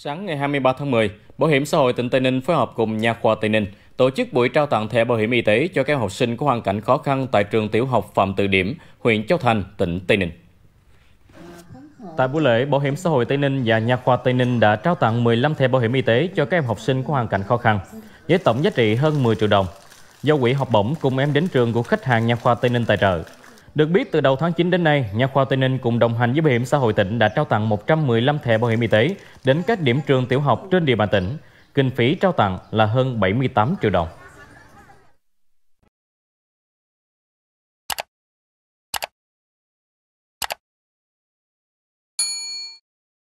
Sáng ngày 23 tháng 10, Bảo hiểm xã hội tỉnh Tây Ninh phối hợp cùng Nha khoa Tây Ninh tổ chức buổi trao tặng thẻ bảo hiểm y tế cho các học sinh có hoàn cảnh khó khăn tại trường tiểu học Phạm Từ Điểm, huyện Châu Thành, tỉnh Tây Ninh. Tại buổi lễ, Bảo hiểm xã hội Tây Ninh và Nha khoa Tây Ninh đã trao tặng 15 thẻ bảo hiểm y tế cho các em học sinh có hoàn cảnh khó khăn, với tổng giá trị hơn 10 triệu đồng. Do quỹ học bổng cùng em đến trường của khách hàng Nha khoa Tây Ninh tài trợ. Được biết từ đầu tháng 9 đến nay, nhà khoa Tây Ninh cùng đồng hành với Bảo hiểm xã hội tỉnh đã trao tặng 115 thẻ bảo hiểm y tế đến các điểm trường tiểu học trên địa bàn tỉnh. Kinh phí trao tặng là hơn 78 triệu đồng.